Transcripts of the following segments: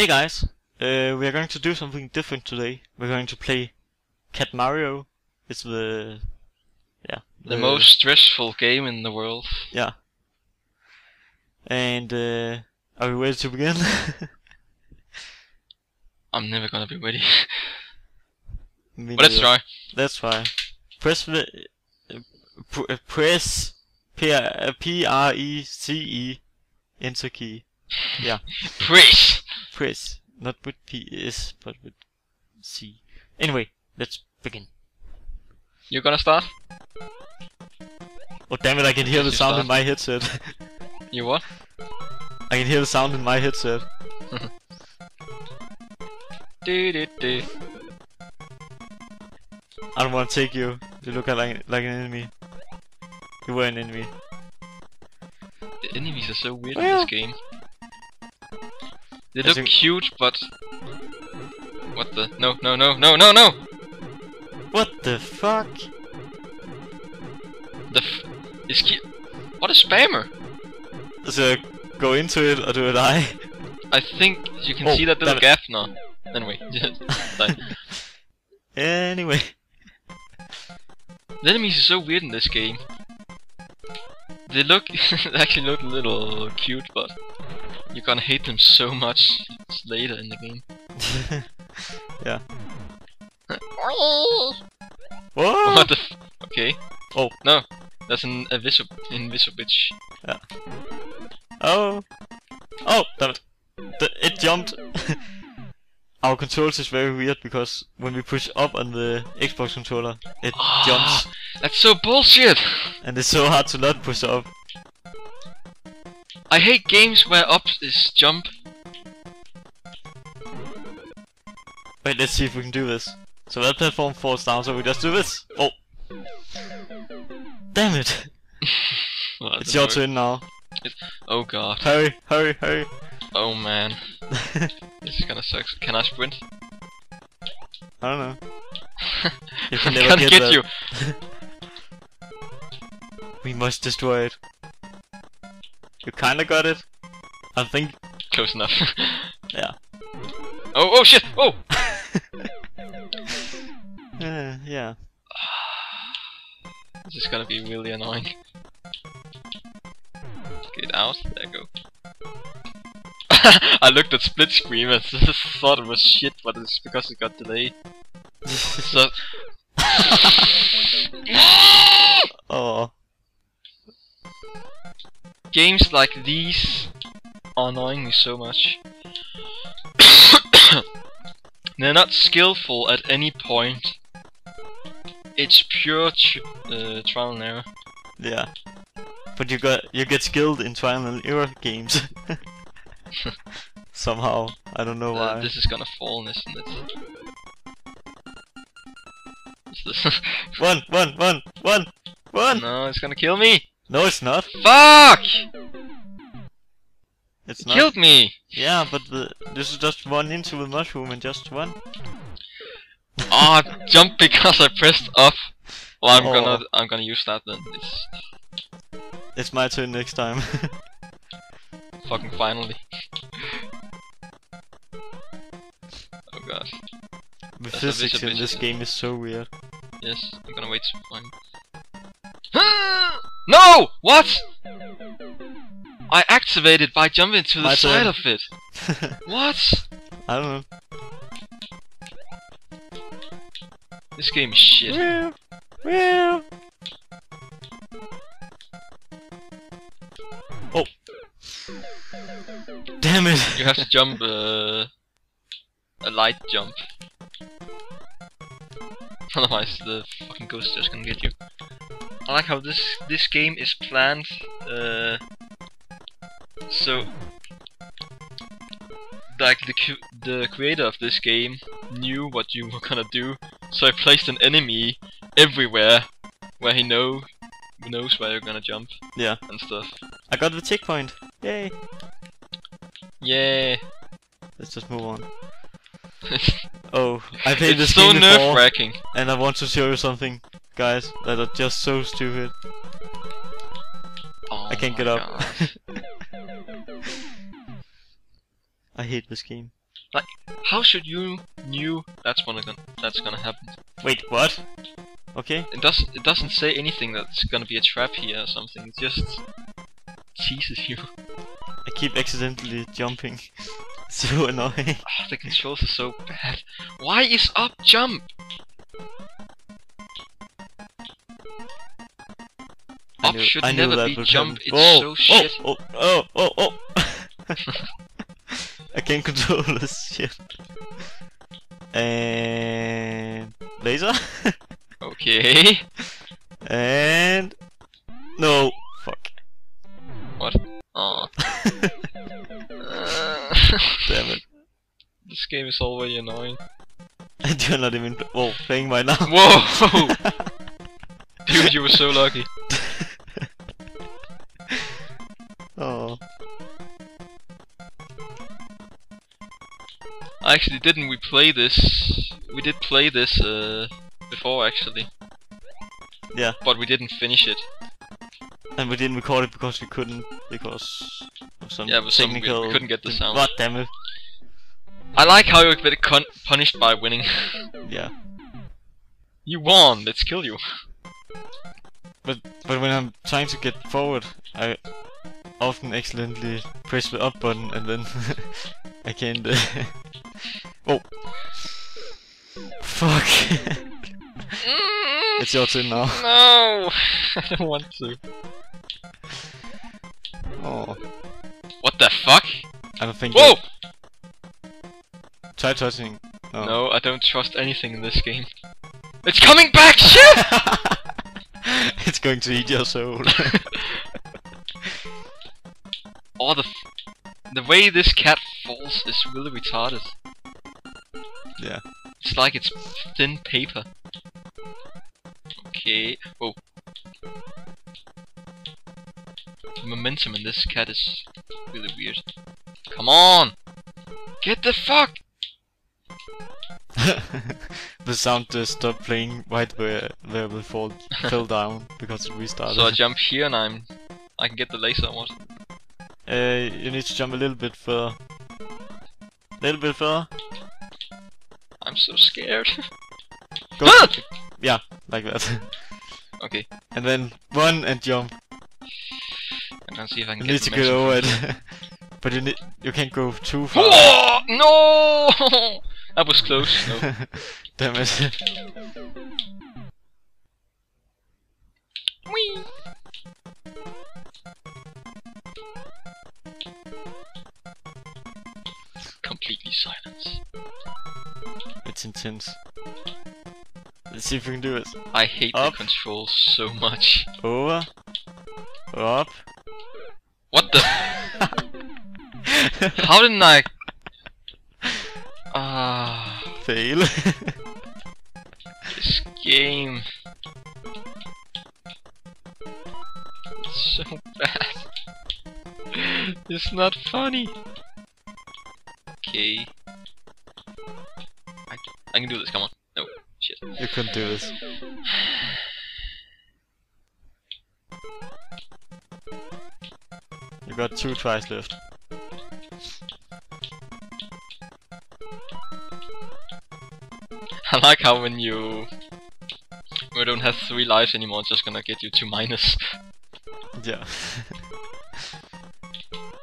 Hey guys, uh, we are going to do something different today. We're going to play Cat Mario. It's the yeah The most stressful game in the world. yeah. And uh, are we ready to begin? I'm never gonna be ready. Me but let's try. Let's try. Press the uh, pr- uh, press P uh, P R E C E enter key. Yeah, Press! Press not with P S but with C. Anyway, let's begin. You gonna start? Oh damn it! I can hear the sound in my headset. You what? I can hear the sound in my headset. Do do do. I don't want to take you. You look like like an enemy. You were an enemy. The enemies are so weird in this game. They look cute, but what the? No, no, no, no, no, no! What the fuck? The f is ki- What a spammer! So go into it or do it I? I think you can Oh, see that little it. gap now. Anyway, just anyway. The enemies are so weird in this game. They look they actually look a little cute, but you're gonna hate them so much later in the game. yeah. Whoa! What the f- Okay. Oh. No, that's an invisible invisible bitch. Oh! Oh! Damn it! The, it jumped! Our controls is very weird because when we push up on the Xbox controller, it Ah. jumps, That's so bullshit! and it's so hard to not push up. I hate games where up is jump. Wait, let's see if we can do this. So that platform falls down, so we just do this. Oh! Damn it! Well, It's your work. turn now. Oh god. Hurry, hurry, hurry! Oh man. This is gonna suck. Can I sprint? I don't know. You can never can't get get you. We must destroy it. You kinda got it. I think. Close enough. Yeah. Oh, oh shit! Oh! Uh, yeah. This is gonna be really annoying. Get out. There you go. I looked at split screen and thought it was shit, but it's because it got delayed. So. oh. Games like these are annoying me so much. They're not skillful at any point. It's pure uh, trial and error. Yeah. But you got you get skilled in trial and error games. Somehow. I don't know Uh, why. this is gonna fall, isn't it? One, one, one, one, one! no, it's gonna kill me! No, it's not. Fuck! It's It not. killed me! Yeah, but the, this is just one into the mushroom and just one. Ah, jump because I pressed up. Well, I'm Oh. gonna, I'm gonna use that then. It's It's my turn next time. fucking finally. Oh god. the That's physics in this game is so weird. Yes, I'm gonna wait to find. no! What? I activated by jumping to the My side turn. of it. What? I don't know. This game is shit. Meow, meow. Oh. Damn it. You have to jump uh, a light jump. Otherwise, the fucking ghost is just gonna get you. I like how this this game is planned. Uh, so, like the the creator of this game knew what you were gonna do, so I placed an enemy everywhere where he know knows where you're gonna jump Yeah. and stuff. I got the checkpoint. Yay. Yeah. Let's just move on. Oh, I played this it's so game before, and I want to show you something, guys, that are just so stupid. Oh I can't get up. I hate this game. Like, how should you knew that's gonna that's gonna happen? Wait, what? Okay. It doesn't it doesn't say anything that's gonna be a trap here or something. It just teases you. I keep accidentally jumping. so annoying. Ah, the controls are so bad. Why is up jump? Up knew- should I knew never that be jump. It's Whoa, so shit. Oh, oh, oh, oh, oh. I can't control this shit. And laser. Okay. and no. Fuck. What? Oh. Uh, Damn it. this game is already annoying. And you're not even oh playing right now. Whoa! Dude, you were so lucky. Actually, didn't we play this? We did play this uh, before, actually. Yeah. But we didn't finish it. And we didn't record it because we couldn't because of some Yeah, but some- we- we couldn't get the sound. God damn it. I like how you get punished by winning. Yeah. you won. Let's kill you. But but when I'm trying to get forward, I often accidentally press the up button and then I can't. Oh. Fuck. it's your turn now. No, I don't want to. Oh. What the fuck? I don't think. Whoa! Try touching. No. No, I don't trust anything in this game. It's coming back! Shit! it's going to eat your soul. Oh, the f- the way this cat falls is really retarded. Yeah. It's like it's thin paper. Okay. Whoa. The momentum in this cat is really weird. Come on! Get the fuck! the sound just stopped playing right where where we fall fell down because it restarted. So I jump here and I'm... I can get the laser or what? Uh, you need to jump a little bit further. Little bit further. I'm so scared. Go. Ah! yeah, like that. okay, and then run and jump. I'm gonna see if I can You get need to get over it. but you need you can't go too far. No! that was close. No. Damn it. Whee! Completely silence. Intense. Let's see if we can do it. I hate Up. the controls so much. Over. Up. What the? How didn't I? Ah, Fail. this game. It's so bad. it's not funny. Okay. I, can do this, come on. No, shit. you couldn't do this. You got two tries left. I like how when you we don't have three lives anymore, it's just gonna get you two minus. Yeah.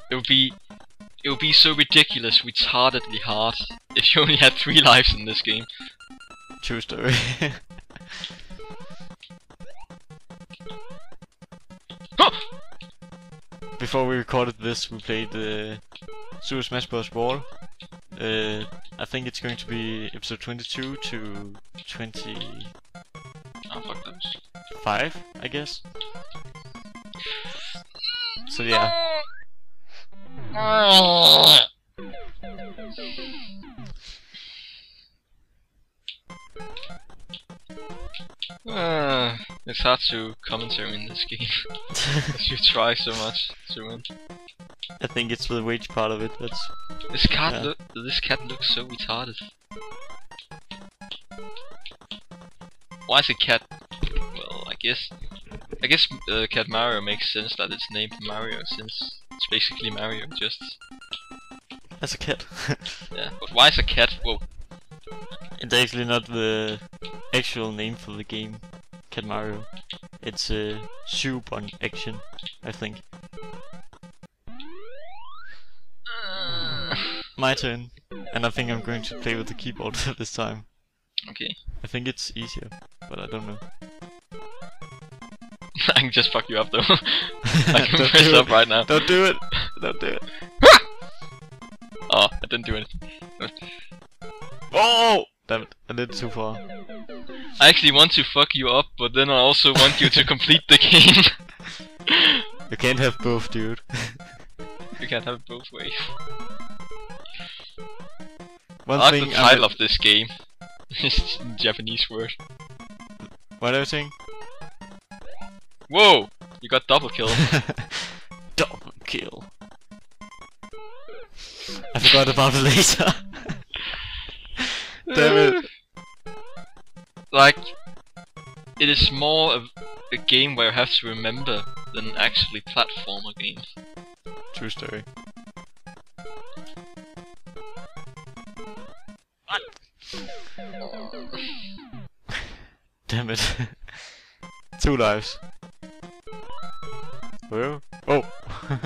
It would be it would be so ridiculous, retardedly hard if only had three lives in this game. True story. Before we recorded this, we played uh, Super Smash Bros. Brawl. Uh, I think it's going to be episode 22 to 25, Oh fuck those. I guess. So yeah, Uh, it's hard to commentary in this game. you try so much to win. I think it's the rage part of it. That's This cat Yeah. look this cat looks so retarded. Why is a cat? Well, I guess I guess uh, Cat Mario makes sense that it's named Mario since it's basically Mario just as a cat. Yeah, but why is a cat? Well, it's actually not the actual name for the game, Cat Mario. It's a uh, soup on action, I think. My turn, and I think I'm going to play with the keyboard this time. okay. I think it's easier, but I don't know. I can just fuck you up though. I can press up right now. Don't do it! Don't do it! Oh, I didn't do anything. Oh! Damn it, I did it too far. I actually want to fuck you up, but then I also want you to complete the game. You can't have both, dude. you can't have both ways. One I like thing title of this game. It's a Japanese word. What you saying? Whoa! You got double kill. Double kill. I forgot about the laser. Damn it. It is more of a game where you have to remember than actually platformer games. True story. Damn it. Two lives. Where? Oh!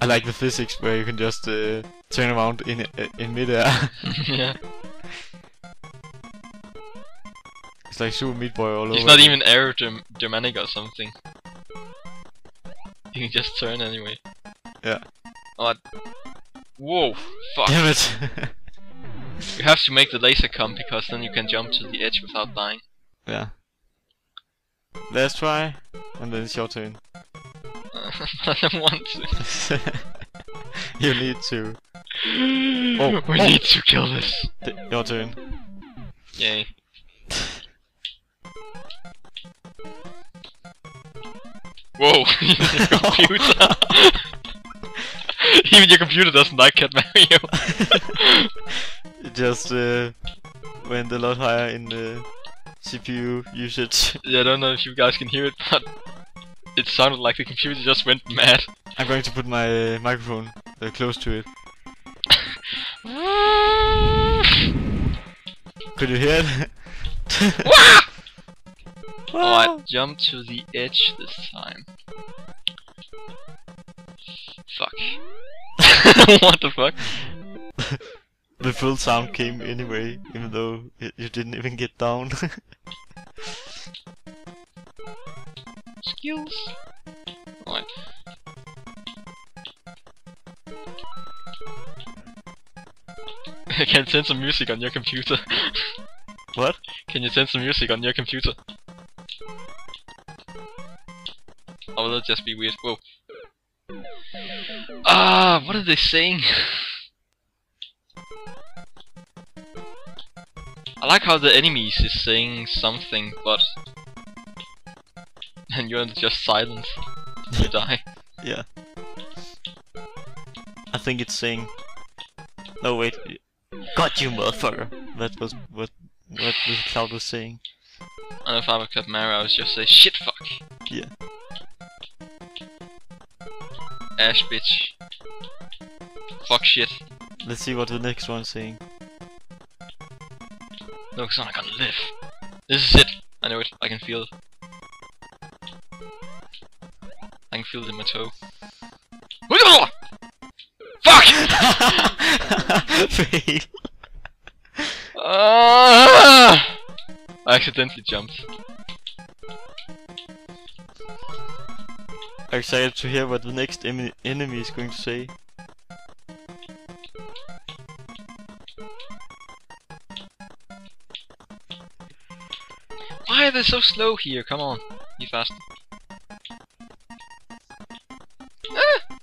I like the physics where you can just uh, turn around in uh, in midair. yeah. It's like Super Meat Boy all over. He's not even aerodynamic or something. You can just turn anyway. Yeah. Oh, whoa, fuck. Damn it! You have to make the laser come because then you can jump to the edge without dying. yeah. Let's try, and then it's your turn. I don't want to. you need to. Oh, we oh. need to kill this. Th- your turn. Yay. Whoa, your computer. Even your computer doesn't like Cat Mario. it just uh, went a lot higher in the CPU usage. yeah, I don't know if you guys can hear it, but it sounded like the computer just went mad. I'm going to put my uh, microphone uh, close to it. Could you hear it? Oh, I jumped to the edge this time. Fuck. what the fuck? the full sound came anyway, even though y- you didn't even get down. Skills. Alright. Can you send some music on your computer? what? Can you send some music on your computer? It just be weird? Whoa. Ah, what are they saying? I like how the enemies is saying something, but and you're just silent. You die. Yeah. I think it's saying. No wait. Got you, motherfucker. That was what what the cloud was saying. And if I were Cat Mario, I would just say shit fuck. Yeah. Ash bitch. Fuck shit. Let's see what the next one's saying. No, I'm not live. This is it. I know it. I can feel it. I can feel it in my toe. Fuck! Fail. Ah! I accidentally jumped. Excited to hear what the next em- enemy is going to say. Why are they so slow here? Come on, be fast. Ah!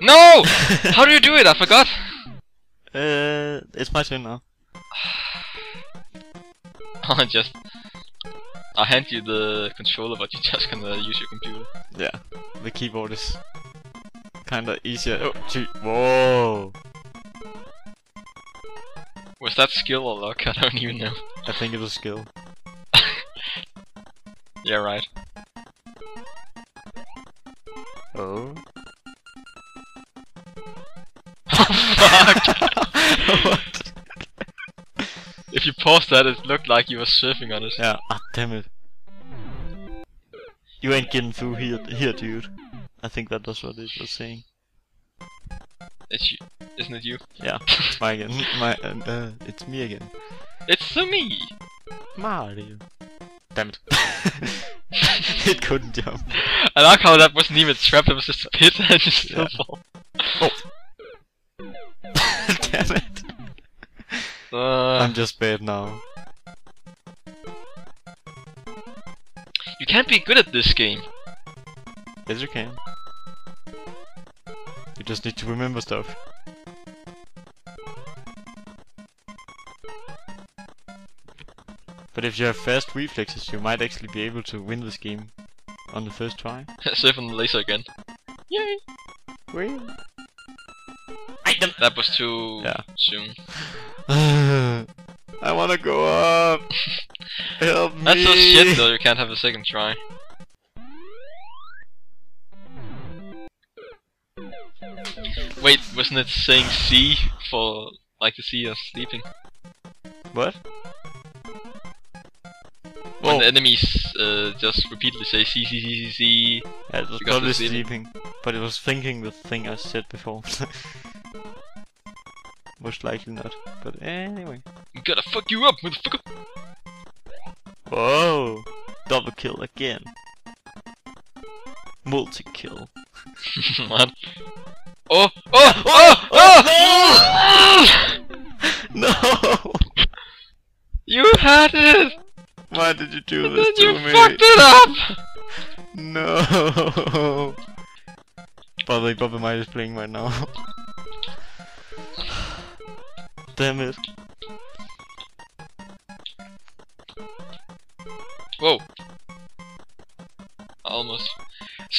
No! How do you do it? I forgot. Uh, it's my turn now. I just. I'll hand you the controller, but you're just gonna use your computer. Yeah, the keyboard is kinda easier. Oh, gee. Whoa! Was that skill or luck? I don't even know. I think it was skill. Yeah, right. Oh. fuck? what? if you pause that, it looked like you were surfing on it. Yeah, ah, damn it. You ain't getting through here, here, dude. I think that was what it was saying. It's you, isn't it you? Yeah, it's my again. My, uh, uh, it's me again. It's me. Mario. Damn it. it couldn't jump. I like how that wasn't even trapped. It was just a pit and just still Yeah. fall. Damn it. Uh, I'm just bad now. You can't be good at this game. Yes, you can. You just need to remember stuff. But if you have fast reflexes, you might actually be able to win this game on the first try. Surf on the laser again. Yay! Wait. That was too Yeah. soon. I wanna go up. Help me. That's so shit though. You can't have a second try. Wait, wasn't it saying C for like the C of sleeping? What? When Whoa. the enemies uh, just repeatedly say C C C C C. Yeah, it was probably sleeping. sleeping, but it was thinking the thing I said before. Most likely not. But anyway. I'm gonna fuck you up, motherfucker! Whoa! Double kill again. Multi kill. what? Oh! Oh! Oh! Oh! No! you had it! Why did you do And this to you me? fucked it up! No! Way, Bobby Might is playing right now. Damn it.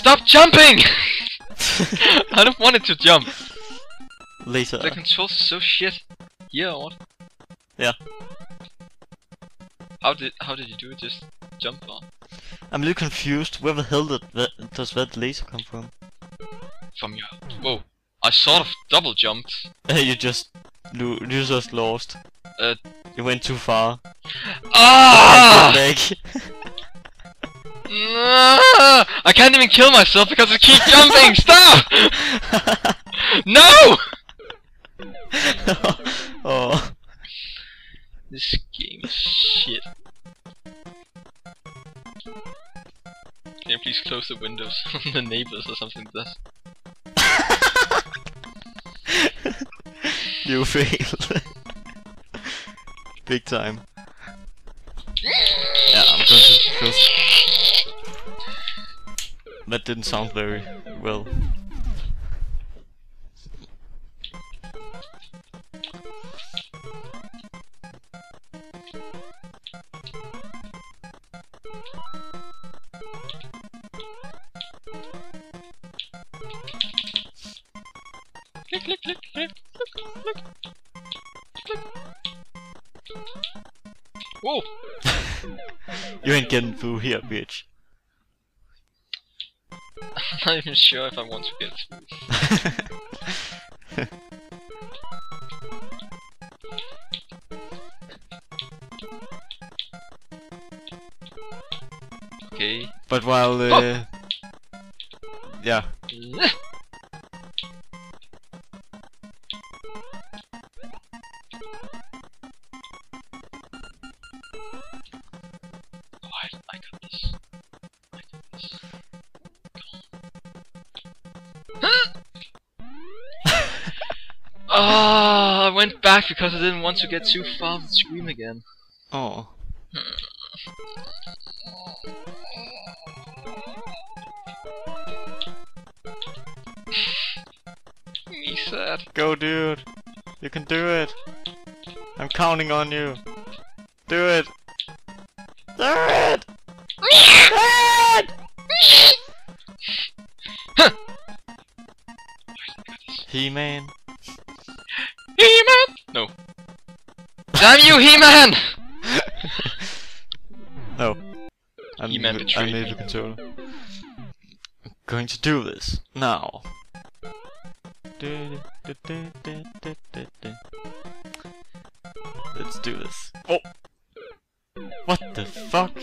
Stop jumping! I don't want it to jump. Later. The controls are so shit. Yeah, what? Yeah. How did how did you do it? Just jump on I'm a little confused. Where the hell did that, does that laser come from? from your. Whoa! I sort of double jumped. you just you just lost. Uh. You went too far. Ah! I can't even kill myself because I keep jumping. Stop! No! oh. This game is shit. Can you please close the windows on the neighbors or something like that? you failed. Big time. Yeah, I'm going to close. That didn't sound very well. Click, click, click, click, click, click, click. Whoa! You ain't getting through here, bitch. I'm not even sure if I want to get. Okay. but while uh, yeah, back because I didn't want to get too far of the screen again. oh, Me sad. go, dude. You can do it. I'm counting on you. Do it. Do it. Do it. He-Man. He-Man! Damn you, He-Man! Oh. No. I'm, He-Man I need the controller. I'm going to do this now. Let's do this. Oh! What the fuck?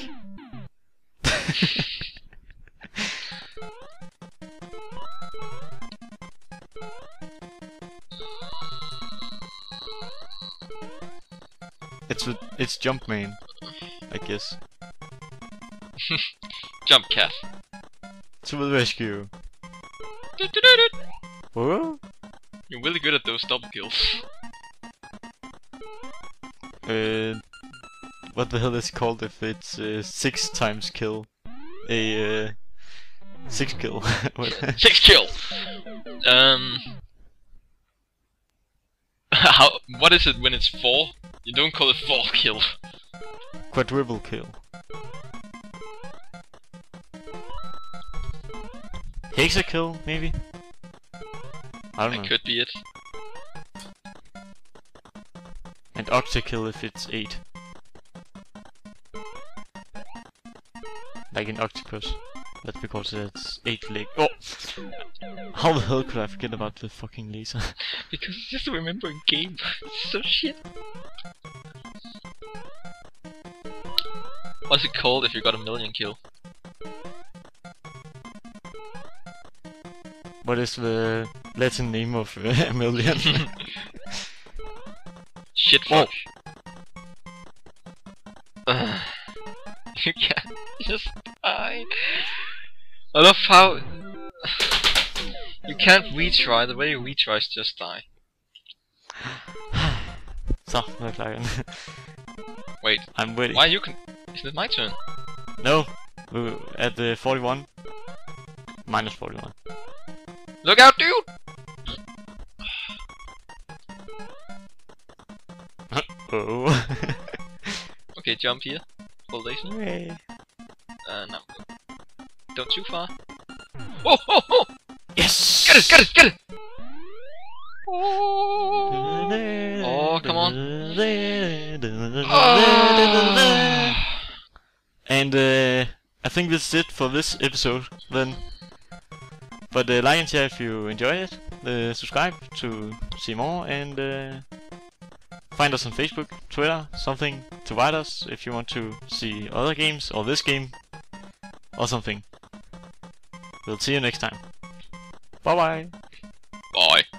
it's Jumpman, I guess. Jump cat. To the rescue. Whoa? You're really good at those double kills. Uh, what the hell is it called if it's uh, six times kill? A uh, six kill. Six kill. Um. How? What is it when it's four? You don't call it four kill. Quadruple kill. Hexa kill, maybe? I don't That know. could be it. And octa kill if it's eight. Like an octopus. That's because it's eight leg. Oh! How the hell could I forget about the fucking laser? Because it's just a remembering game. So shit. What's it called if you got a million kill? what is the Latin name of uh, a million? Shit fuck. Ugh. you can't just die. I love how you can't retry. The way you retry is just die. Så, nu jeg klar igen. Wait, I'm waiting. why you can? Isn't it my turn? No! At the 41. Minus 41. Look out, dude! oh. Okay, jump here. Hold station. Hooray. Uh, go. Don't too far. Oh, oh, oh! Yes! Get it, get it, get it! Oh, oh come on. Oh. And uh, I think this is it for this episode then. But uh, like and share if you enjoy it. Uh, subscribe to see more and uh, find us on Facebook, Twitter, something to write us if you want to see other games or this game or something. We'll see you next time. Bye bye bye.